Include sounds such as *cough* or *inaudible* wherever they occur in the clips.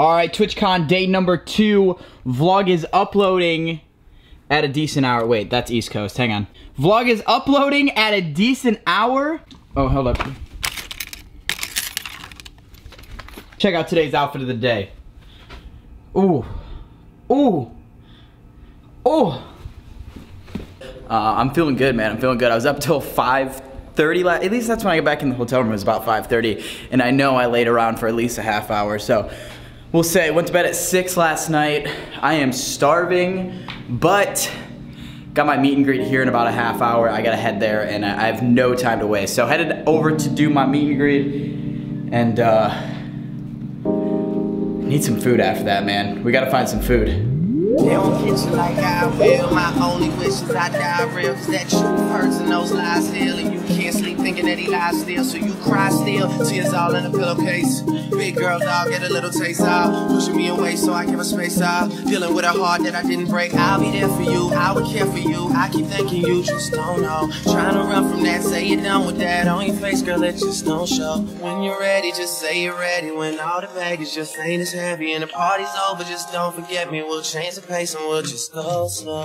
All right, TwitchCon day number two. Vlog is uploading at a decent hour. Wait, that's East Coast. Hang on. Vlog is uploading at a decent hour. Oh, hold up. Check out today's outfit of the day. Ooh. Ooh. Ooh. Uh, I'm feeling good, man. I'm feeling good. I was up till 5.30. La- at least that's when I got back in the hotel room. It was about 5.30. And I know I laid around for at least a half hour. So we'll say went to bed at 6 last night. I am starving, but got my meet and greet here in about a half hour. I gotta head there and I have no time to waste. So headed over to do my meet and greet and uh, need some food after that, man. We gotta find some food. They don't get you like I will. My only wish is I die real. Cause that hurts and those lies heal. And you can't sleep thinking that he lies still. So you cry still. Tears all in a pillowcase. Big girl dog, get a little taste out. Pushing me away so I give her space out. Dealing with a heart that I didn't break. I'll be there for you. I would care for you. I keep thinking you just don't know. Trying to run from that. Say you're done with that. On your face, girl, it just don't show. When you're ready, just say you're ready. When all the baggage just ain't as heavy. And the party's over, just don't forget me. We'll change pace and we'll just go slow.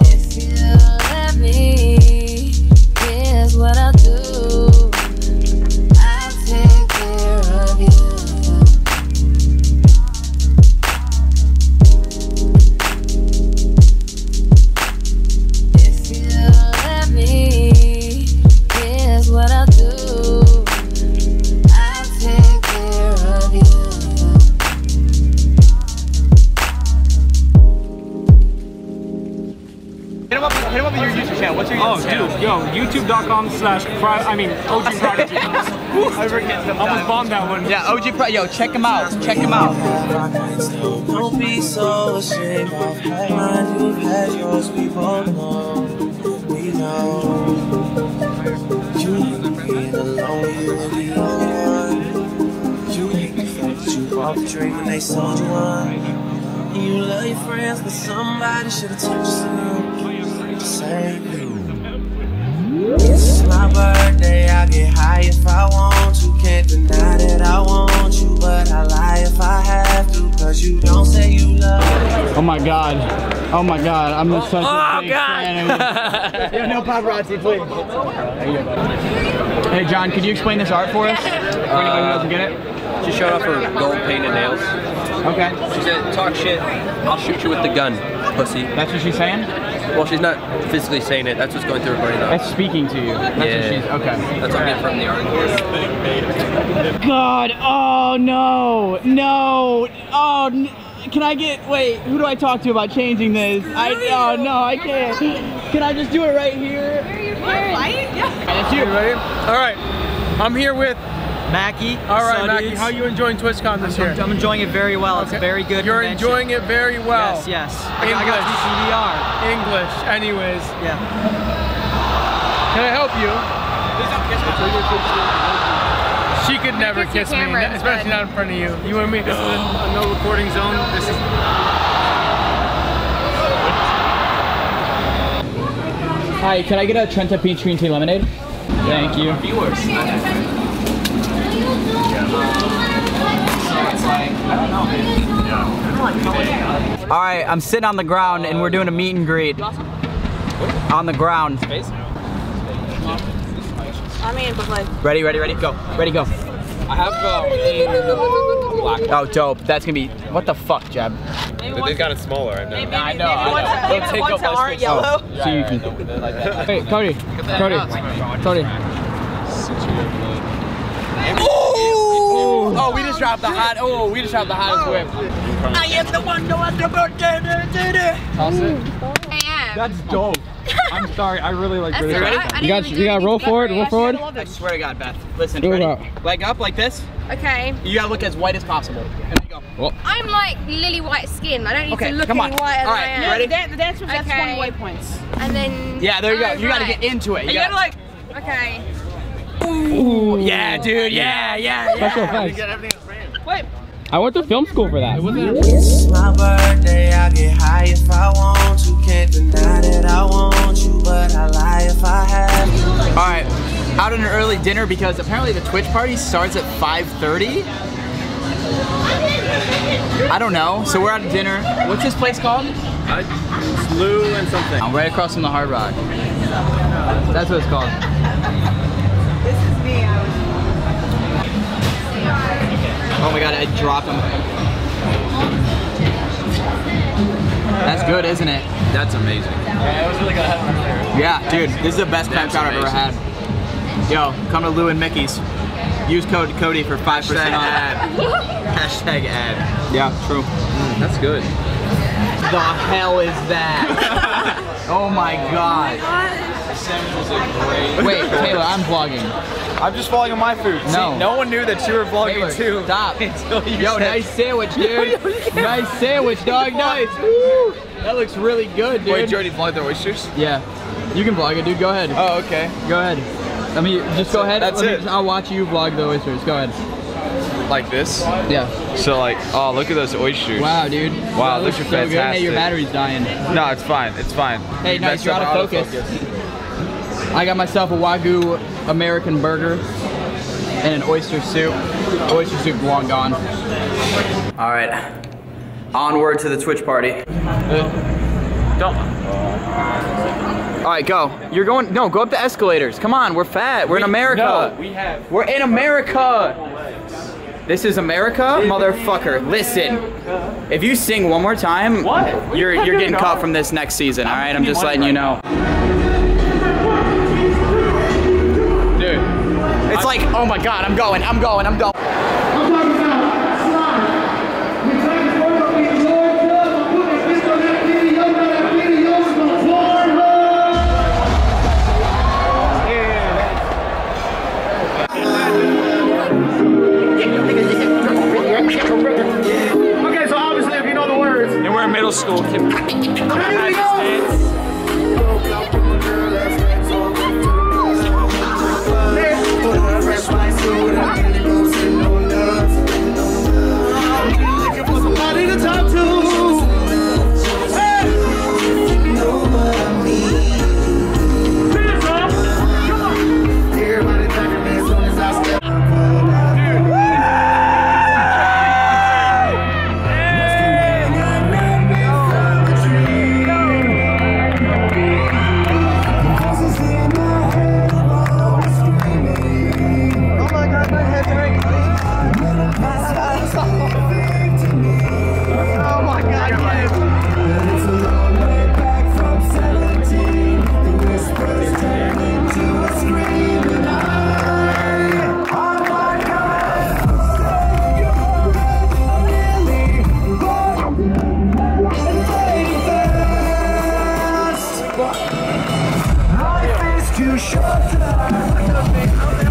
youtube.com slash, pri- I mean, OG Prodigy. *laughs* I forget I almost bombed that one. Yeah, OG Pro. Yo, check him out. Check him out. Don't be so ashamed. I've had mine, you've had yours. We both know. We know. You ain't alone. You were the one. You hate the fact that you bought the dream when they sold you one. You love your friends, but somebody should have told you something. To save you. It's my birthday, I get high if I want to. Can't deny that I want you, but I lie if I have to. Cause you don't say you love me. Oh my god. Oh my god. I'm just such a Oh, big God. fan of *laughs* you. Yo, no paparazzi, please. How you doing, buddy? Hey, John, could you explain this art for us? For anybody who doesn't get it? She showed off her gold painted nails. Okay. She said, talk shit, I'll shoot you with the gun, pussy. That's what she's saying? Well, she's not physically saying it, that's what's going through her brain though. That's speaking to you. That's what Yeah. she's, okay. That's what I'm getting from the art. God, oh no, no, oh, n- can I get, wait, who do I talk to about changing this? I, oh no, I can't. Can I just do it right here? It's you. Ready? All right, I'm here with, Mackie. all right, Mackie, how are you enjoying TwitchCon this year? I'm, I'm enjoying it very well. It's a very good You're convention. enjoying it very well. Yes, yes. I, got- I got English. CDR. English, anyways. Yeah. Can I help you? She could never kiss me, especially not in front of you. You and me. This is a, a no recording zone. This is. Hi, can I get a Trenta peach green tea lemonade? Thank you. All right, I'm sitting on the ground and we're doing a meet and greet. On the ground. I mean, but like. Ready, ready, ready, go. Ready, go. I have uh, black. Oh, dope. That's gonna be, what the fuck, Jeb? They've got it smaller, I know. Maybe, I maybe, know, I ones know. that, They'll maybe take ones up that most aren't space. yellow. So you can. Hey, Coty. Coty. Coty. Oh, Oh, we just dropped the hot. Oh, we just dropped the hottest oh. whip. I am the one who has the birthday. Toss it. I am. That's dope. *laughs* I'm sorry, I really like That's British all right. accent. I You got- even you gotta anything roll forward, roll different. forward. I I swear to God, Beth. Listen, Do it ready? up. Leg up like this. Okay. You gotta look as white as possible. And then go. I'm like lily white skin. I don't need Okay, to look come any on. whiter All than right, I am. ready? The, the dance was that's Okay. 20 white points. And then. Yeah, there you go. Oh, You gotta get into it. You gotta like. Okay. Ooh, yeah, dude. Yeah, yeah, yeah. Special effects. Wait. I went to film school for that. It's my birthday, I get high if I want to. Can't deny that I want you, but I lie if I have to. All right, out on an early dinner because apparently the Twitch party starts at 5:30. I don't know. So we're out at dinner. What's this place called? Uh, Lou and something. I'm right across from the Hard Rock. That's what it's called. Oh my god, I dropped him. That's good, isn't it? That's amazing. Yeah, dude, this is the best clam chowder I've ever had. Yo, come to Lou and Mickey's. Use code Coty for 5% off. Hashtag ad. Yeah, true. Mm, that's good. The hell is that? *laughs* oh my god. Oh *laughs* Wait, Taylor, I'm vlogging. I'm just vlogging my food. No. See, no one knew that you were vlogging Taylor, too. stop. *laughs* Until you Yo, said- nice sandwich, *laughs* dude. nice sandwich, dog. Nice. Woo. That looks really good, dude. Wait, Jody vlogged the oysters? Yeah. You can vlog it, dude. Go ahead. Oh, okay. Go ahead. Let me just go ahead. That's Let me it. just- I'll watch you vlog the oysters. Go ahead. Like this. Yeah. So like, oh, look at those oysters. Wow, dude. Wow, That those are so good. Hey, your battery's dying. No, it's fine. It's fine. Hey, You nice. messed You're out of our focus. I got myself a Wagyu American burger and an oyster soup. Oyster soup long gone. All right. Onward to the Twitch party. Don't. All right, go. You're going. No, go up the escalators. Come on, we're fat. We're in America. No, we have. We're in America. This is America, motherfucker. Listen, if you sing one more time, What? you're you're getting caught from this next season. All right, I'm just letting you know. It's like, oh my god, I'm going, I'm going, I'm going. Okay, so obviously if you know the words. And we're in middle school. We both